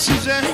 size